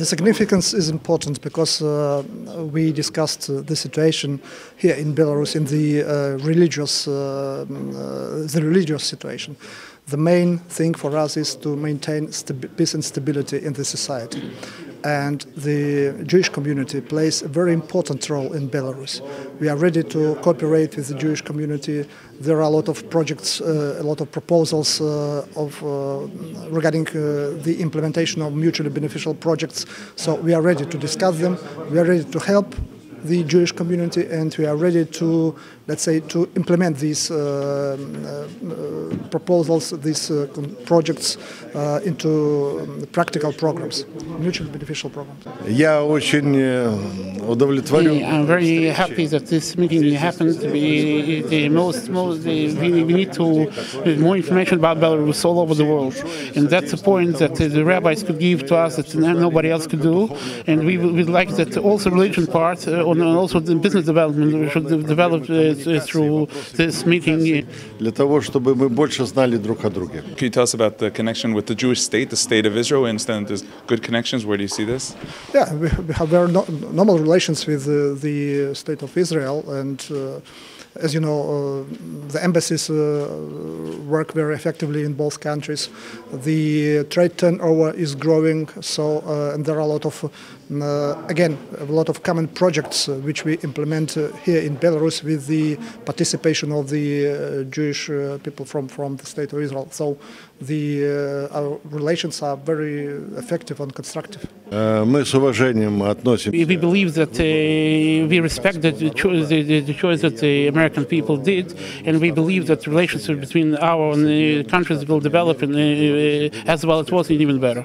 The significance is important because uh, we discussed uh, the situation here in Belarus in the uh, religious, uh, uh, the religious situation. The main thing for us is to maintain peace and stability in the society. And the Jewish community plays a very important role in Belarus. We are ready to cooperate with the Jewish community. There are a lot of projects, uh, a lot of proposals uh, of, uh, regarding uh, the implementation of mutually beneficial projects. So we are ready to discuss them. We are ready to help the Jewish community, and we are ready to, let's say, to implement these uh, uh, proposals, these uh, con- projects uh, into um, practical programs, mutually beneficial programs. Я очень э, удовлетворен. I'm very happy that this meeting happened. We, the most, most the, we, we need to uh, more information about Belarus all over the world, and that's a point that uh, the rabbis could give to us that n- nobody else could do. And we would we'd like that also religion part, uh, and also the business development we should de- develop uh, through this meeting. Для того, чтобы мы больше знали друг о друге. Can you tell us about the connection with the Jewish state, the state of Israel? We understand that there's good connections. Where do you see this? Yeah, we, we have very no, normal relations with uh, the state of Israel, and uh, as you know, uh, the embassies uh, work very effectively in both countries. The trade turnover is growing, so uh, and there are a lot of, uh, uh, again, a lot of common projects uh, which we implement uh, here in Belarus with the participation of the Jewish people from, from the state of Israel. So the, our relations are very effective and constructive. We believe that we respect the, the, the, choice that the American people did, and we believe that relations between our countries will develop as well as was and even better.